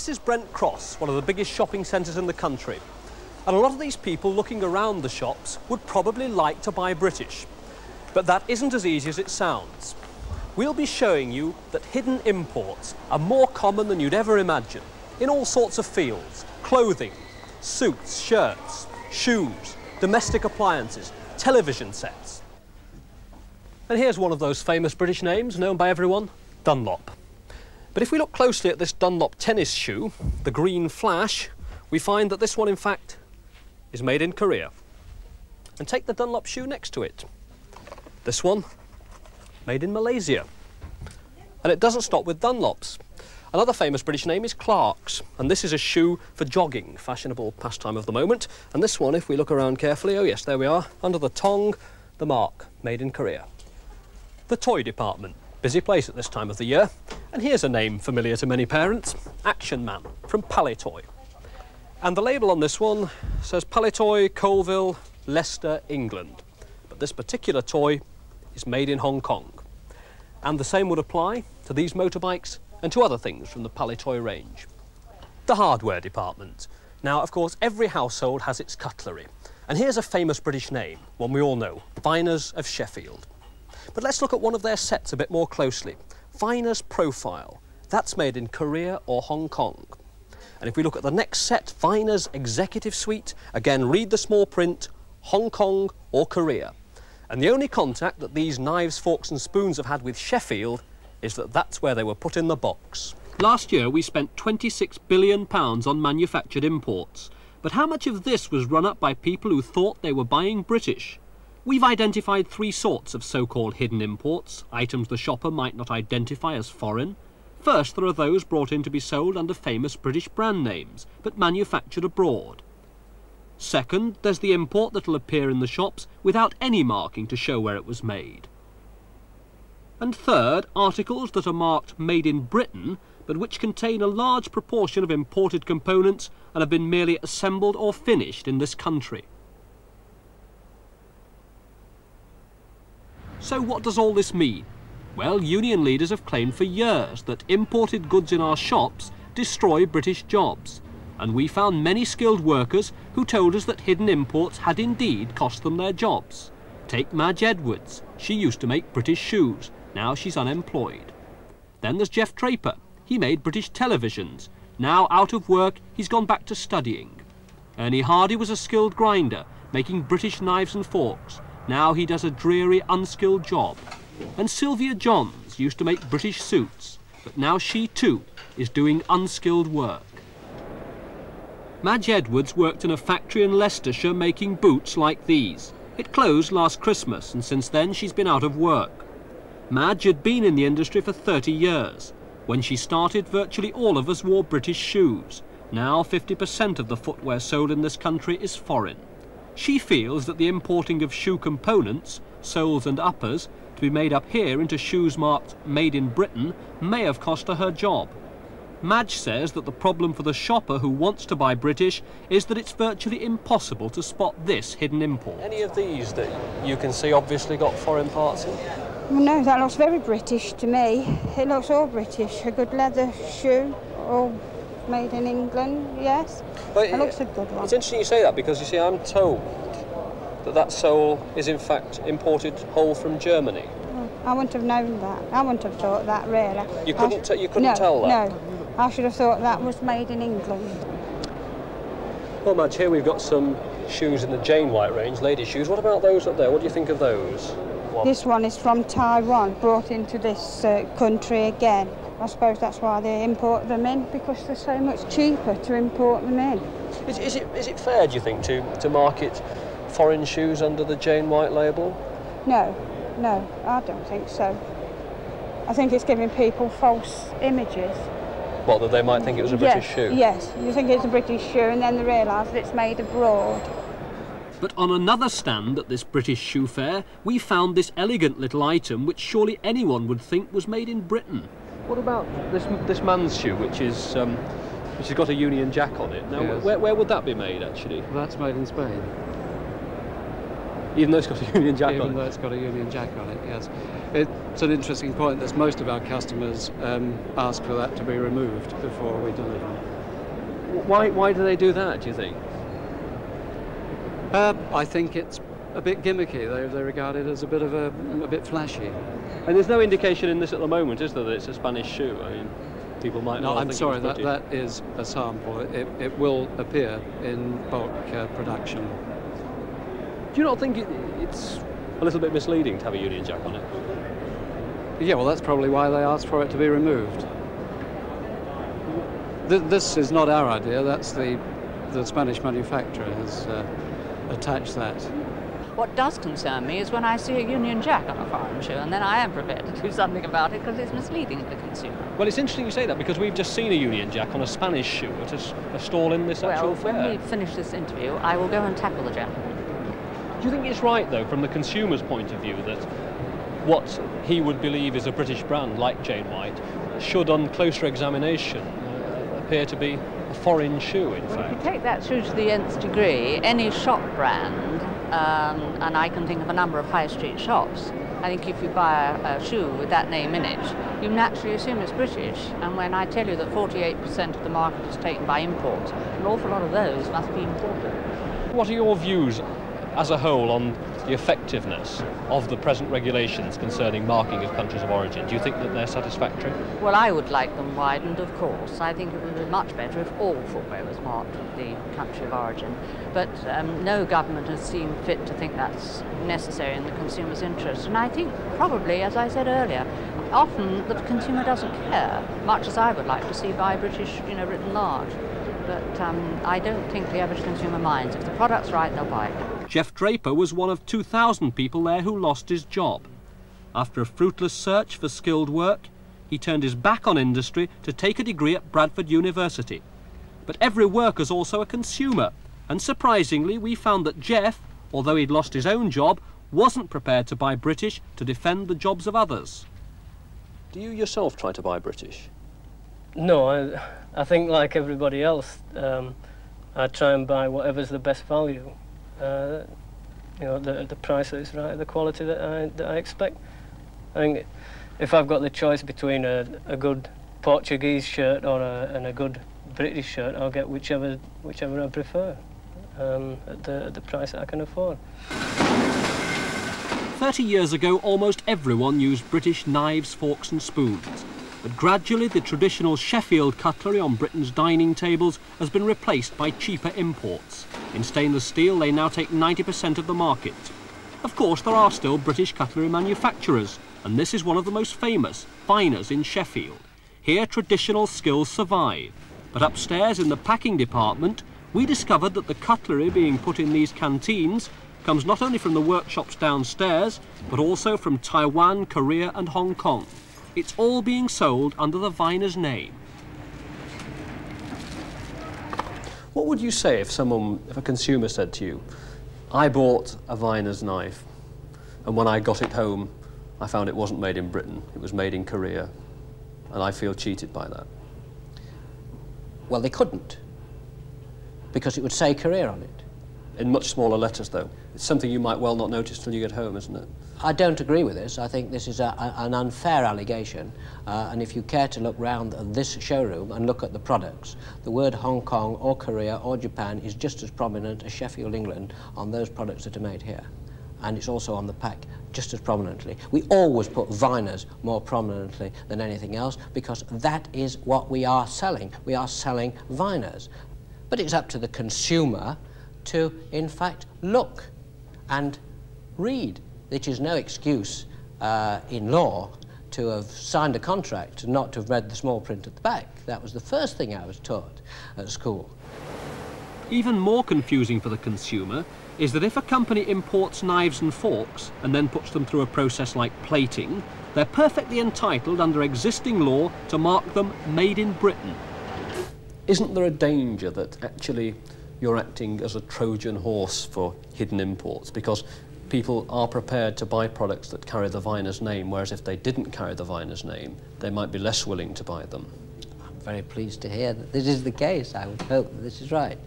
this is Brent Cross, one of the biggest shopping centres in the country. And a lot of these people looking around the shops would probably like to buy British. But that isn't as easy as it sounds. We'll be showing you that hidden imports are more common than you'd ever imagine in all sorts of fields clothing, suits, shirts, shoes, domestic appliances, television sets. And here's one of those famous British names known by everyone Dunlop. But if we look closely at this Dunlop tennis shoe, the Green Flash, we find that this one, in fact, is made in Korea. And take the Dunlop shoe next to it. This one, made in Malaysia. And it doesn't stop with Dunlops. Another famous British name is Clark's, and this is a shoe for jogging, fashionable pastime of the moment. And this one, if we look around carefully, oh yes, there we are, under the tongue, the mark, made in Korea. The toy department, busy place at this time of the year. And here's a name familiar to many parents, Action Man, from Palitoy. And the label on this one says Palitoy, Coalville, Leicester, England. But this particular toy is made in Hong Kong. And the same would apply to these motorbikes and to other things from the Palitoy range. The hardware department. Now, of course, every household has its cutlery. And here's a famous British name, one we all know, Viners of Sheffield. But let's look at one of their sets a bit more closely. Viners Profile. That's made in Korea or Hong Kong. And if we look at the next set, Viners Executive Suite, again, read the small print, Hong Kong or Korea. And the only contact that these knives, forks and spoons have had with Sheffield is that that's where they were put in the box. Last year we spent £26 billion on manufactured imports. But how much of this was run up by people who thought they were buying British? We've identified three sorts of so-called hidden imports, items the shopper might not identify as foreign. First, there are those brought in to be sold under famous British brand names, but manufactured abroad. Second, there's the import that'll appear in the shops without any marking to show where it was made. And third, articles that are marked Made in Britain, but which contain a large proportion of imported components and have been merely assembled or finished in this country. So what does all this mean? Well, union leaders have claimed for years that imported goods in our shops destroy British jobs. And we found many skilled workers who told us that hidden imports had indeed cost them their jobs. Take Madge Edwards. She used to make British shoes. Now she's unemployed. Then there's Jeff Draper. He made British televisions. Now out of work, he's gone back to studying. Ernie Hardy was a skilled grinder, making British knives and forks. Now he does a dreary, unskilled job. And Sylvia Johns used to make British suits, but now she too is doing unskilled work. Madge Edwards worked in a factory in Leicestershire making boots like these. It closed last Christmas, and since then she's been out of work. Madge had been in the industry for 30 years. When she started, virtually all of us wore British shoes. Now 50% of the footwear sold in this country is foreign. She feels that the importing of shoe components, soles and uppers, to be made up here into shoes marked Made in Britain may have cost her her job. Madge says that the problem for the shopper who wants to buy British is that it's virtually impossible to spot this hidden import. Any of these that you can see obviously got foreign parts in? Well, no, that looks very British to me. It looks all British. A good leather shoe, all made in England, yes. But it, it looks a good one. It's interesting you say that because you see, I'm told that that sole is in fact imported whole from Germany. Oh, I wouldn't have known that. I wouldn't have thought that, really. You couldn't, you couldn't no, tell that? No, I should have thought that was made in England. Well, Madge, here we've got some shoes in the Jane White range, ladies' shoes. What about those up there? What do you think of those? one? This one is from Taiwan, brought into this uh, country again. I suppose that's why they import them in, because they're so much cheaper to import them in. Is, is, it, is it fair, do you think, to, to market foreign shoes under the Jane White label? No, no, I don't think so. I think it's giving people false images. What, that they might think it was a British yes, shoe? Yes, you think it's a British shoe and then they realise that it's made abroad. But on another stand at this British shoe fair, we found this elegant little item which surely anyone would think was made in Britain. What about this this man's shoe, which is um, which has got a Union Jack on it? Now, yes. where, where would that be made actually? That's made in Spain. Even though it's got a Union Jack Even on though it? it's got a Union Jack on it, yes. It's an interesting point that most of our customers um, ask for that to be removed before we deliver. Why, why do they do that, do you think? Uh, I think it's a bit gimmicky. They, they regard it as a bit of a, a bit flashy. And there's no indication in this at the moment, is there, that it's a Spanish shoe? I mean, people might No, not I'm think sorry, that, that is a sample. It, it will appear in bulk uh, production. Do you not think it, it's a little bit misleading to have a Union Jack on it? Yeah, well, that's probably why they asked for it to be removed. Th- this is not our idea. That's the the Spanish manufacturer has uh, attached that. What does concern me is when I see a Union Jack on a foreign shoe, and then I am prepared to do something about it because it's misleading to the consumer. Well, it's interesting you say that because we've just seen a Union Jack on a Spanish shoe at a stall in this actual fair. Well, when we finish this interview, I will go and tackle the gentleman. Do you think it's right, though, from the consumer's point of view, that what he would believe is a British brand like Jane White should, on closer examination, uh, appear to be a foreign shoe, in Well, if you take that shoe to the nth degree, any shop brand, um, and I can think of a number of high street shops, I think if you buy a, a shoe with that name in it, you naturally assume it's British. And when I tell you that 48% of the market is taken by imports, an awful lot of those must be imported. What are your views as a whole on the effectiveness of the present regulations concerning marking of countries of origin? Do you think that they're satisfactory? Well, I would like them widened, of course. I think it would be much better if all footwear was marked with the country of origin. But um, no government has seen fit to think that's necessary in the consumer's interest. And I think probably, as I said earlier, often the consumer doesn't care, much as I would like to see buy British, you know, written large. But um, I don't think the average consumer minds. If the product's right, they'll buy it. Jeff Draper was one of 2,000 people there who lost his job. After a fruitless search for skilled work, he turned his back on industry to take a degree at Bradford University. But every worker's also a consumer, and surprisingly, we found that Jeff, although he'd lost his own job, wasn't prepared to buy British to defend the jobs of others. Do you yourself try to buy British? No, I, I think like everybody else, um, I try and buy whatever's the best value. Uh, you know, the, the price that is right, the quality that I, that I expect. I think if I've got the choice between a, a good Portuguese shirt or a, and a good British shirt, I'll get whichever, whichever I prefer um, at, the, at the price that I can afford. 30 years ago, almost everyone used British knives, forks and spoons. But gradually, the traditional Sheffield cutlery on Britain's dining tables has been replaced by cheaper imports. In stainless steel, they now take 90% of the market. Of course, there are still British cutlery manufacturers, and this is one of the most famous, Viners in Sheffield. Here, traditional skills survive. But upstairs in the packing department, we discovered that the cutlery being put in these canteens comes not only from the workshops downstairs, but also from Taiwan, Korea and Hong Kong. It's all being sold under the Viner's name. What would you say if someone, if a consumer said to you, I bought a Viner's knife, and when I got it home, I found it wasn't made in Britain, it was made in Korea, and I feel cheated by that? Well, they couldn't, because it would say Korea on it. In much smaller letters, though. It's something you might well not notice till you get home, isn't it? I don't agree with this. I think this is a, a, an unfair allegation. Uh, and if you care to look round this showroom and look at the products, the word Hong Kong or Korea or Japan is just as prominent as Sheffield, England on those products that are made here. And it's also on the pack just as prominently. We always put Viners more prominently than anything else because that is what we are selling. We are selling Viners. But it's up to the consumer to, in fact, look and read. Which is no excuse uh, in law to have signed a contract and not to have read the small print at the back. That was the first thing I was taught at school. Even more confusing for the consumer is that if a company imports knives and forks and then puts them through a process like plating, they're perfectly entitled under existing law to mark them made in Britain. Isn't there a danger that actually you're acting as a Trojan horse for hidden imports? Because people are prepared to buy products that carry the Viner's name, whereas if they didn't carry the Viner's name, they might be less willing to buy them. I'm very pleased to hear that this is the case. I would hope that this is right.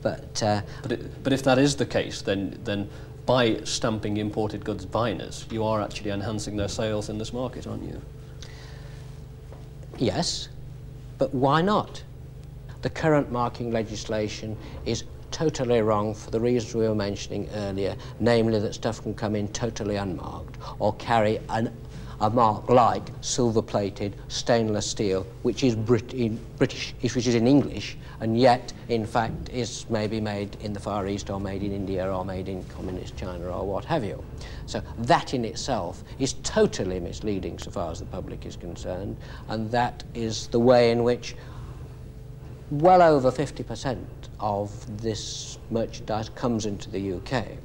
But, uh, But, it, but if that is the case, then, then by stamping imported goods viners, you are actually enhancing their sales in this market, aren't you? Yes, but why not? The current marking legislation is totally wrong for the reasons we were mentioning earlier, namely that stuff can come in totally unmarked or carry an, a mark like silver-plated stainless steel, which is Brit in British, which is in English, and yet, in fact, is maybe made in the Far East or made in India or made in communist China or what have you. So that in itself is totally misleading so far as the public is concerned, and that is the way in which well over 50% of this merchandise comes into the UK.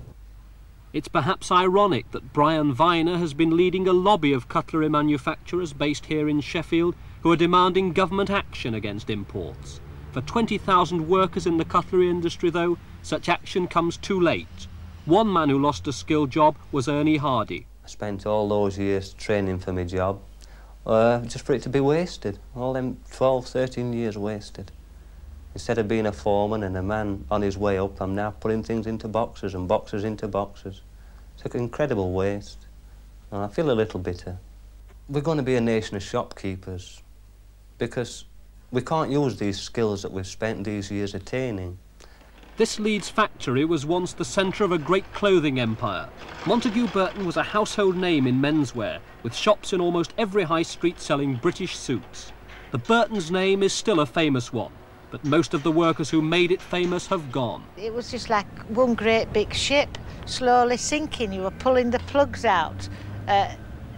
It's perhaps ironic that Brian Viner has been leading a lobby of cutlery manufacturers based here in Sheffield who are demanding government action against imports. For 20,000 workers in the cutlery industry, though, such action comes too late. One man who lost a skilled job was Ernie Hardy. I spent all those years training for my job, uh, just for it to be wasted. All them 12, 13 years wasted. Instead of being a foreman and a man on his way up, I'm now putting things into boxes and boxes into boxes. It's an incredible waste. And I feel a little bitter. We're going to be a nation of shopkeepers because we can't use these skills that we've spent these years attaining. This Leeds factory was once the centre of a great clothing empire. Montague Burton was a household name in menswear, with shops in almost every high street selling British suits. The Burton's name is still a famous one but most of the workers who made it famous have gone. It was just like one great big ship slowly sinking. You were pulling the plugs out, uh,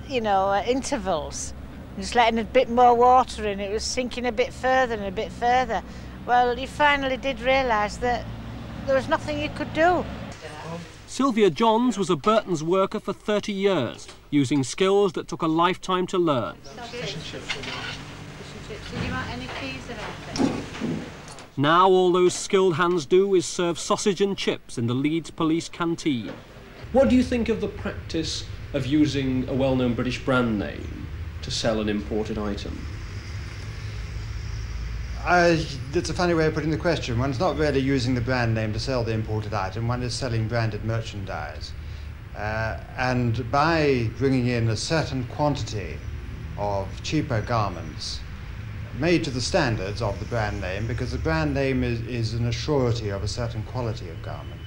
you know, at intervals, just letting a bit more water in. It was sinking a bit further and a bit further. Well, you finally did realise that there was nothing you could do. Sylvia Johns was a Burton's worker for 30 years, using skills that took a lifetime to learn. Now all those skilled hands do is serve sausage and chips in the Leeds police canteen. What do you think of the practice of using a well-known British brand name to sell an imported item? Uh, it's a funny way of putting the question. One's not really using the brand name to sell the imported item, one is selling branded merchandise. Uh, and by bringing in a certain quantity of cheaper garments, made to the standards of the brand name because the brand name is, is an assurity of a certain quality of garment.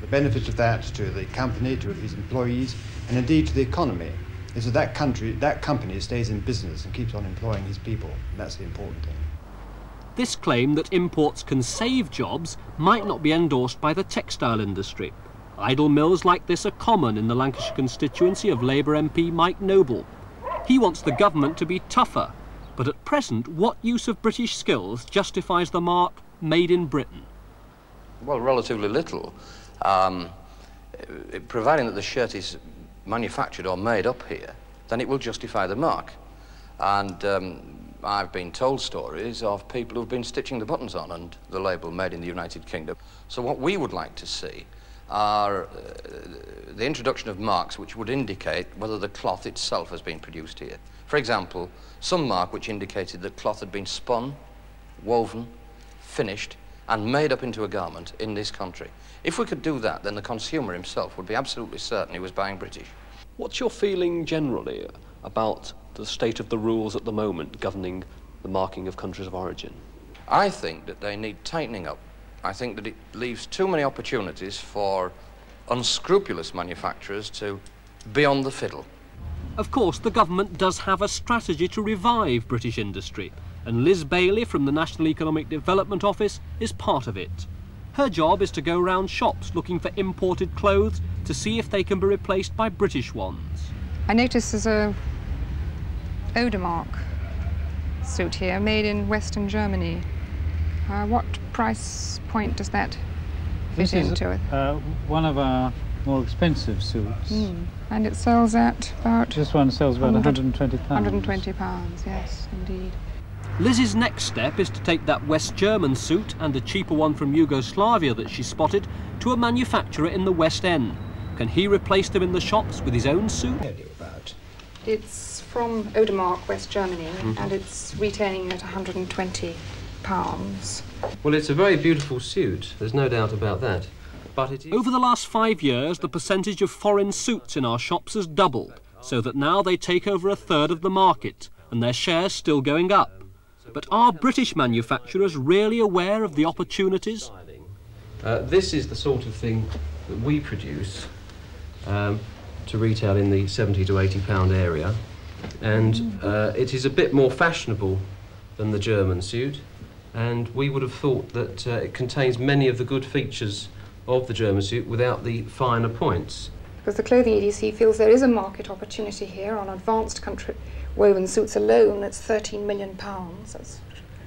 The benefit of that to the company, to its employees, and indeed to the economy is that that country, that company stays in business and keeps on employing his people. That's the important thing. This claim that imports can save jobs might not be endorsed by the textile industry. Idle mills like this are common in the Lancashire constituency of Labour MP Mike Noble. He wants the government to be tougher but at present, what use of British skills justifies the mark made in Britain? Well, relatively little. Um, providing that the shirt is manufactured or made up here, then it will justify the mark. And um, I've been told stories of people who've been stitching the buttons on and the label made in the United Kingdom. So what we would like to see are uh, the introduction of marks which would indicate whether the cloth itself has been produced here. For example, some mark which indicated that cloth had been spun, woven, finished, and made up into a garment in this country. If we could do that, then the consumer himself would be absolutely certain he was buying British. What's your feeling generally about the state of the rules at the moment governing the marking of countries of origin? I think that they need tightening up. I think that it leaves too many opportunities for unscrupulous manufacturers to be on the fiddle. Of course, the government does have a strategy to revive British industry, and Liz Bailey from the National Economic Development Office is part of it. Her job is to go round shops looking for imported clothes to see if they can be replaced by British ones. I notice there's a Odermark suit here, made in Western Germany. Uh, what price point does that fit this into is, uh, one of our more expensive suits. Mm. And it sells at about... This one sells about 120 pounds. 120 pounds, yes, indeed. Liz's next step is to take that West German suit and the cheaper one from Yugoslavia that she spotted to a manufacturer in the West End. Can he replace them in the shops with his own suit? It's from Odermark, West Germany, mm -hmm. and it's retailing at 120 pounds. Well, it's a very beautiful suit. There's no doubt about that. But Over the last five years, the percentage of foreign suits in our shops has doubled, so that now they take over a third of the market, and their share's still going up. But are British manufacturers really aware of the opportunities? Uh, this is the sort of thing that we produce um, to retail in the 70 to 80 pound area, and uh, it is a bit more fashionable than the German suit, and we would have thought that uh, it contains many of the good features of the German suit without the finer points. Because the clothing EDC feels there is a market opportunity here on advanced country woven suits alone. It's 13 million pounds. That's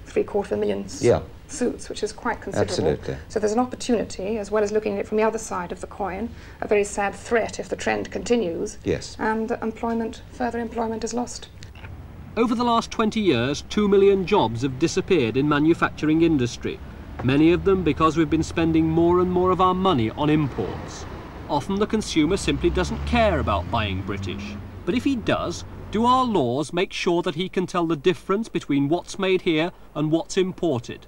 three quarter of a million yeah. suits, which is quite considerable. Absolutely. So there's an opportunity, as well as looking at it from the other side of the coin, a very sad threat if the trend continues. Yes. And employment, further employment is lost. Over the last 20 years, two million jobs have disappeared in manufacturing industry. Many of them because we've been spending more and more of our money on imports. Often the consumer simply doesn't care about buying British. But if he does, do our laws make sure that he can tell the difference between what's made here and what's imported?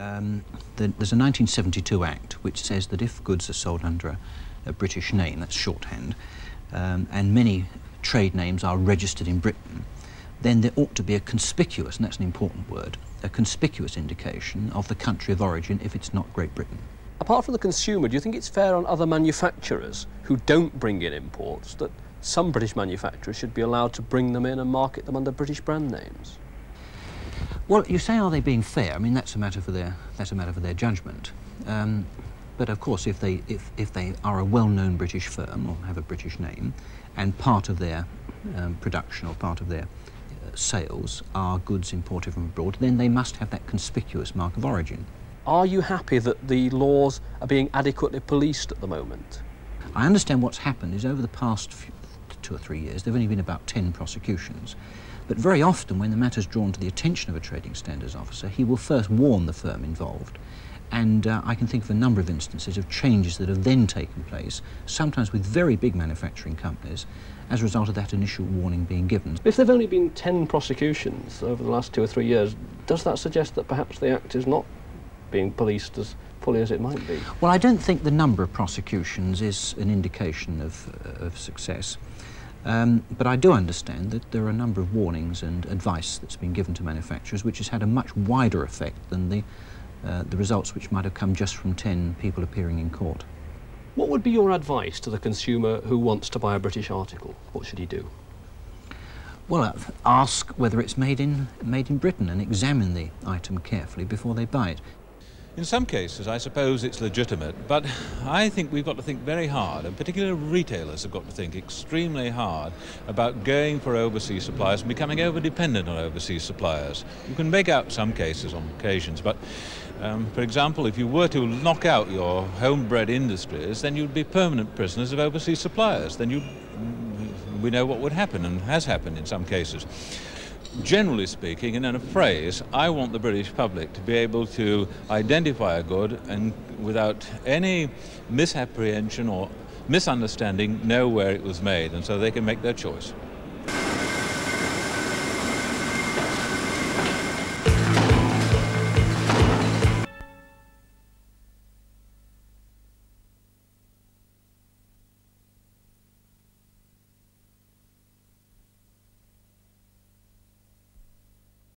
Um, the, there's a 1972 Act which says that if goods are sold under a, a British name, that's shorthand, um, and many trade names are registered in Britain, then there ought to be a conspicuous, and that's an important word, a conspicuous indication of the country of origin if it's not Great Britain. Apart from the consumer, do you think it's fair on other manufacturers who don't bring in imports that some British manufacturers should be allowed to bring them in and market them under British brand names? Well, you say, are they being fair? I mean, that's a matter for their, that's a matter for their judgment. Um, but of course, if they, if, if they are a well-known British firm or have a British name, and part of their um, production or part of their sales are goods imported from abroad, then they must have that conspicuous mark of origin. Are you happy that the laws are being adequately policed at the moment? I understand what's happened is over the past few, two or three years, there have only been about 10 prosecutions. But very often, when the matter is drawn to the attention of a trading standards officer, he will first warn the firm involved. And uh, I can think of a number of instances of changes that have then taken place, sometimes with very big manufacturing companies, as a result of that initial warning being given. If there have only been 10 prosecutions over the last two or three years, does that suggest that perhaps the Act is not being policed as fully as it might be? Well, I don't think the number of prosecutions is an indication of, uh, of success. Um, but I do understand that there are a number of warnings and advice that's been given to manufacturers which has had a much wider effect than the, uh, the results which might have come just from 10 people appearing in court. What would be your advice to the consumer who wants to buy a British article? What should he do? Well, uh, ask whether it's made in, made in Britain and examine the item carefully before they buy it. In some cases, I suppose it's legitimate, but I think we've got to think very hard, and particularly retailers have got to think extremely hard about going for overseas suppliers and becoming over dependent on overseas suppliers. You can make out some cases on occasions, but um, for example, if you were to knock out your homebred industries, then you'd be permanent prisoners of overseas suppliers. Then you, we know what would happen and has happened in some cases. Generally speaking, and in a phrase, I want the British public to be able to identify a good and without any misapprehension or misunderstanding know where it was made, and so they can make their choice.